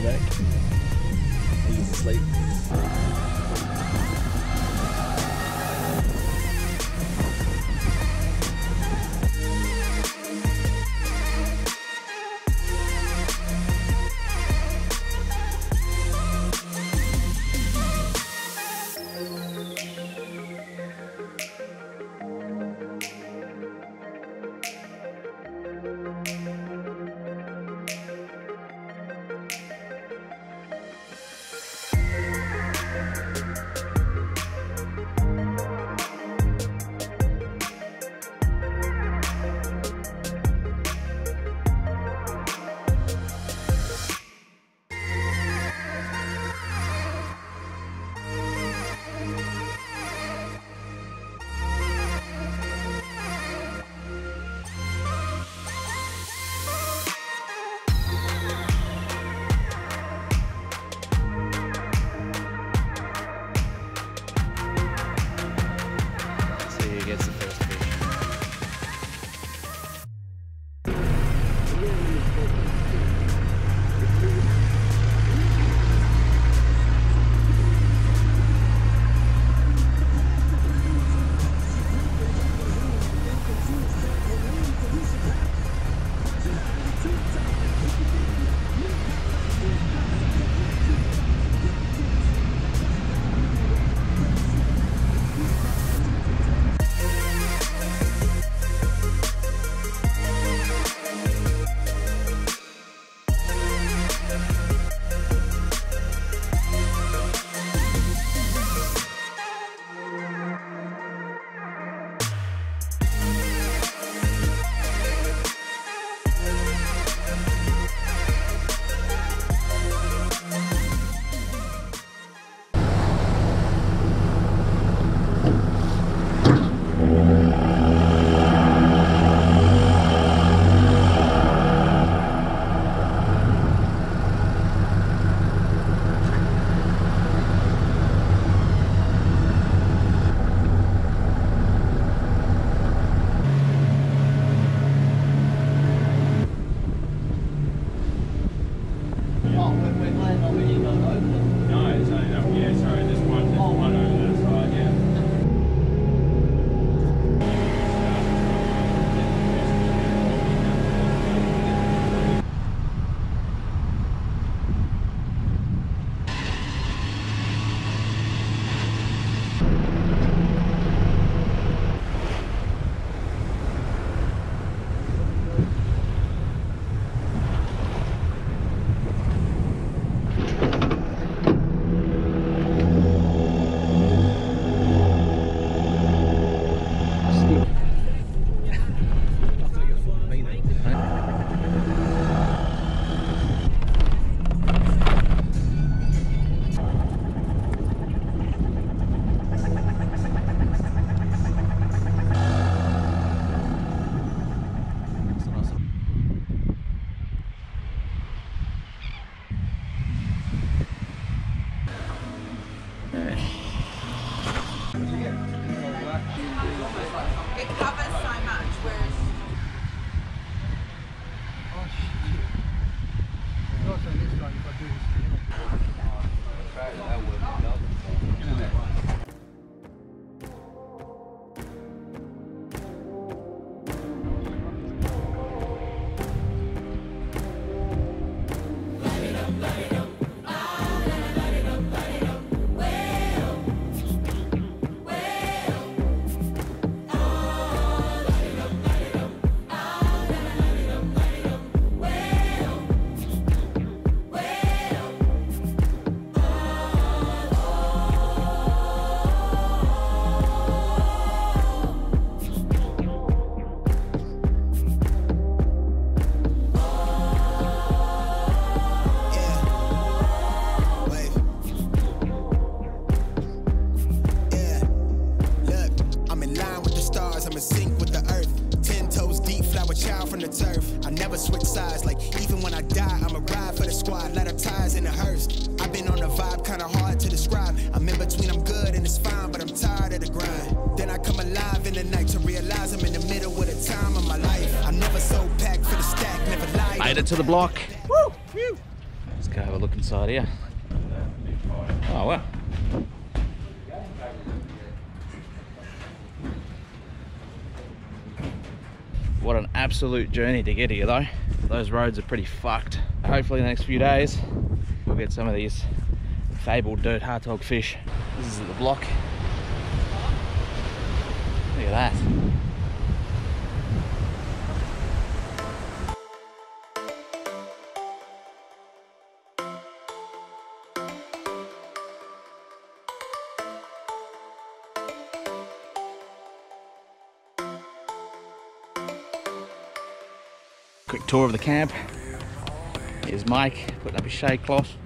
the deck. He's asleep. In sync with the earth. Ten toes deep, flower child from the turf. I never switch sides, like even when I die, I'ma ride for the squad. Ties in the hearse. I've been on the vibe, kinda hard to describe. I'm in between, I'm good and it's fine, but I'm tired of the grind. Then I come alive in the night to realize I'm in the middle of the time of my life. I'm never so packed for the stack, never lied. Made it to the block. Let's go have a look inside here. Oh wow. What an absolute journey to get here though. Those roads are pretty fucked. Hopefully in the next few days we'll get some of these fabled Dirk Hartog fish. This is the block. Look at that. Tour of the camp. Here's Mike putting up his shade cloth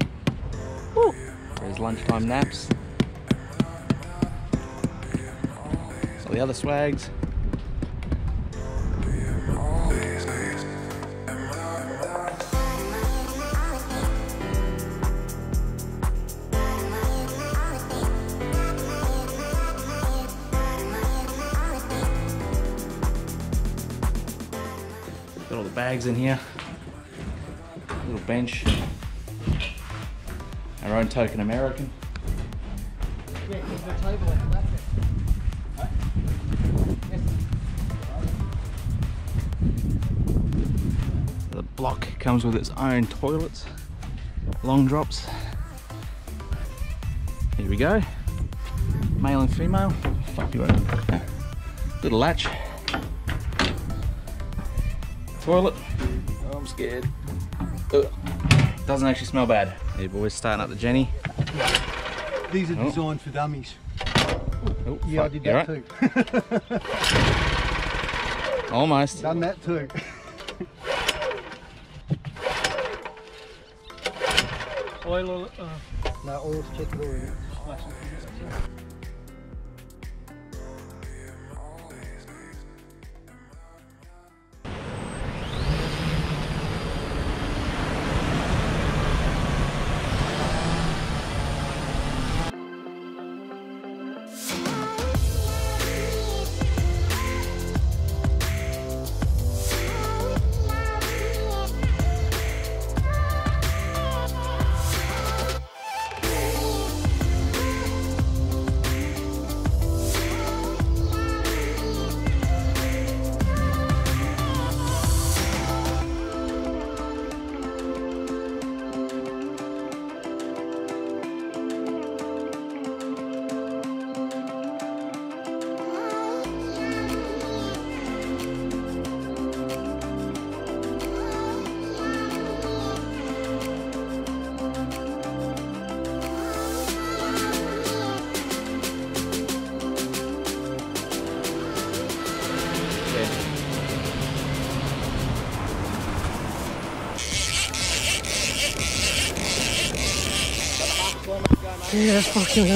Woo. for his lunchtime naps. So the other swags. Got all the bags in here. Little bench. Our own token American. The block comes with its own toilets, long drops. Here we go. Male and female. Fuck you. Little latch. Toilet. Oh, I'm scared. Ugh. Doesn't actually smell bad. Hey boys, starting up the Jenny. These are Oh. designed for dummies. Oh, Yeah, I did that alright? too. Almost. Done that too. Oil, uh, no, oil's check it fucking.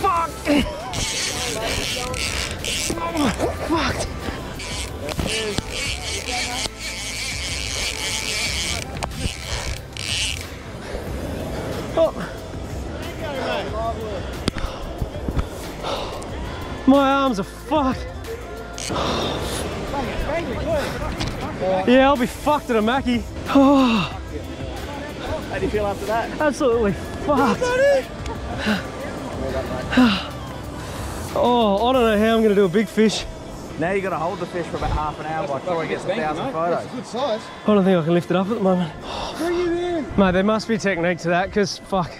Fuck! Oh, fuck! My arms are fucked. Yeah, I'll be fucked at a Mackie. Oh. How do you feel after that? Absolutely fucked. oh, I don't know how I'm going to do a big fish. Now you got to hold the fish for about half an hour before he gets a thousand photos. Good size. I don't think I can lift it up at the moment. Bring it in. Mate, there must be a technique to that because fuck.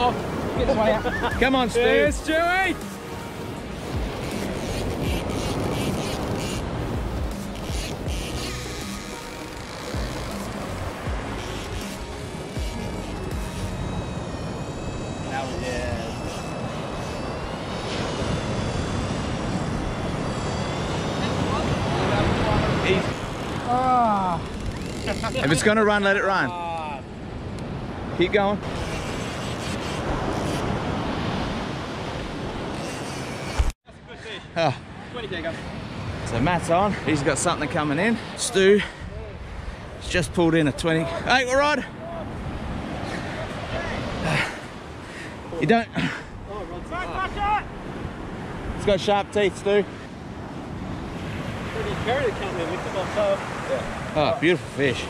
Come on, Stu. Yes, Stewie! If it's gonna run, let it run. Keep going. So Matt's on. He's got something coming in. Stu has just pulled in a 20. Hey, we're on. You don't. It's got sharp teeth, Stu. Oh, beautiful fish.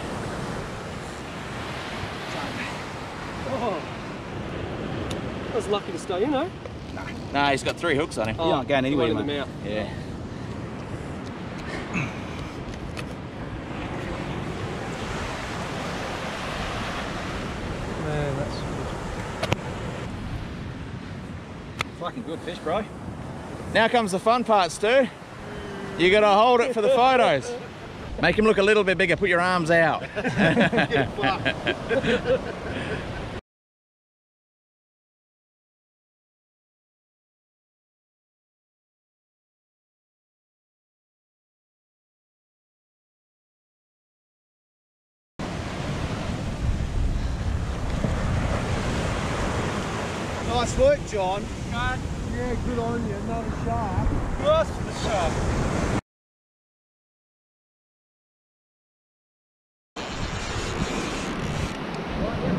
I was lucky to stay in, eh? Nah, he's got three hooks on him. Oh, not going anywhere, right in the mate. Yeah. Man, that's Fucking good fish, bro. Now comes the fun part, Stu. You gotta hold it for the photos. Make him look a little bit bigger. Put your arms out. Nice work, John. Yeah, good on you. Another shark. Close to the shark.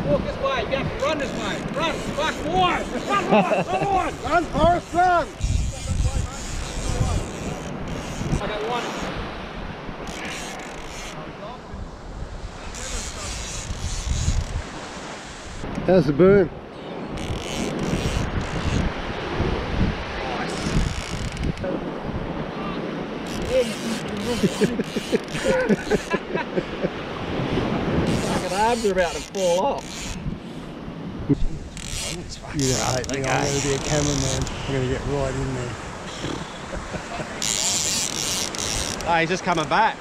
Walk this way. You have to run this way. Run. Back forward. Run, run, run, run. Run, Forrest, run! I got one. How's the boom? Fucking arms are about to fall off. You don't hate me. I'm going to be a cameraman. I'm going to get right in there. Oh, he's just coming back.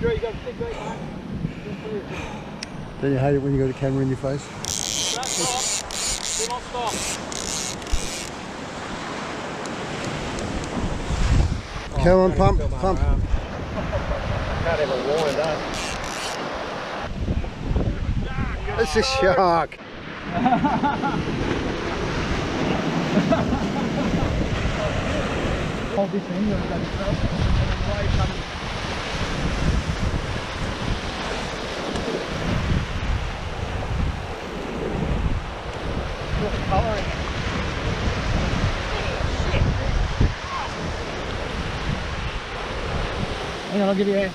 Come, Andrew. You got a big beat, mate. Don't you hate it when you got a camera in your face? Don't stop. Do not stop. Come on, pump, pump. Can't even wind up. It's a shark. Hang on, I'll give you a...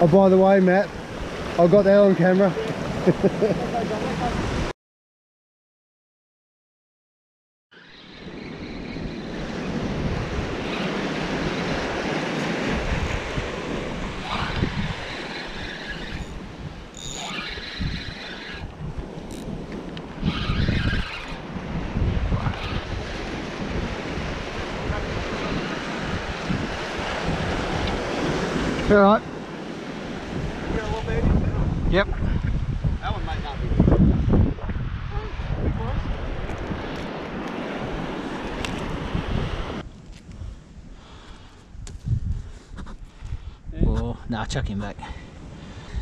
Oh, by the way, Matt, I got that on camera. All right. Yep. That one might not be. Oh, nah, chuck him back.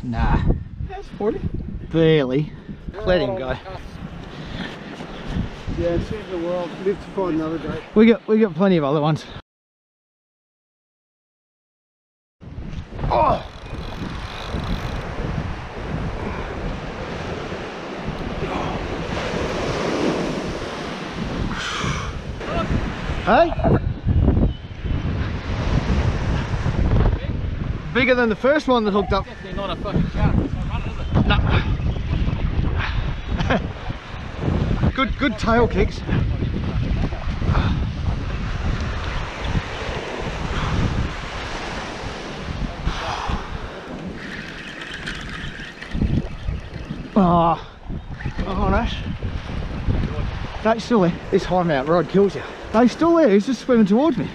Nah, That's 40. barely. Let him oh, go. Yeah, save the world. Live to find another day. We got we got plenty of other ones. Bigger than the first one that hooked up. Definitely not a fucking shark. It's not running, is it? Good, good tail kicks. Ah. Oh, oh, Nash. No, he's still there. This high mount rod kills you. No, he's still there. He's just swimming towards me.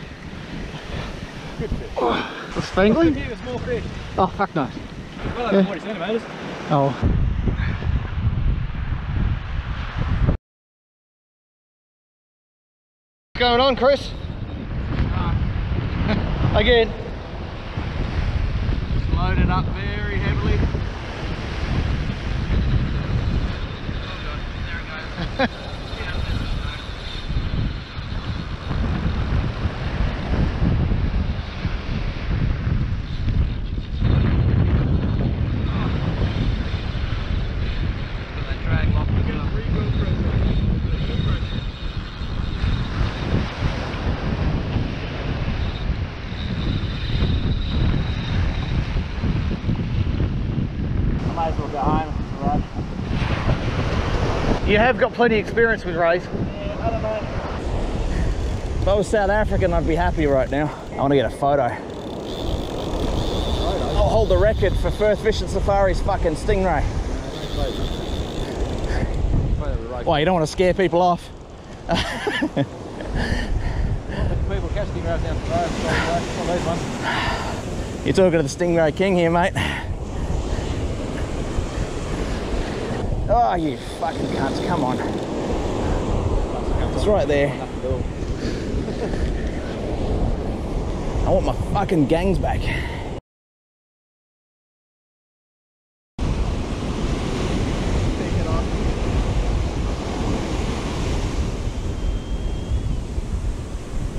Oh, a spangly? Here, a small fish. Oh, fuck no. Well Yeah. 40 centimetres. Oh. What's going on, Chris? Again. Just loaded up very heavily. Oh, Might as well go home. Right. You have got plenty of experience with rays. Yeah, I don't know. If I was South African, I'd be happy right now. I want to get a photo. I'll hold the record for first fish fishing safari's fucking stingray. Why, you don't want to scare people off. people catch stingrays down the road, so these ones. You're talking to the Stingray King here, mate. Oh, you fucking cunts, come on. It's right there. I want my fucking gangs back.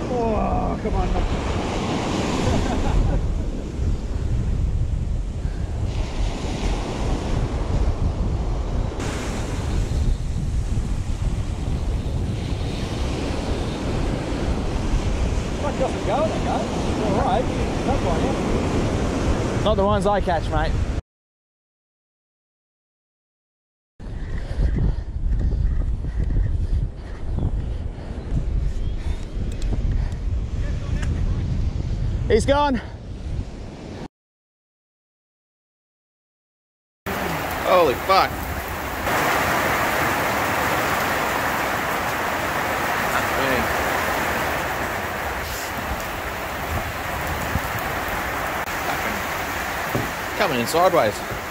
Oh, come on. Might just go, okay. All right. That's one, yeah. Not the ones I catch, mate. He's gone. Holy fuck. Coming in sideways.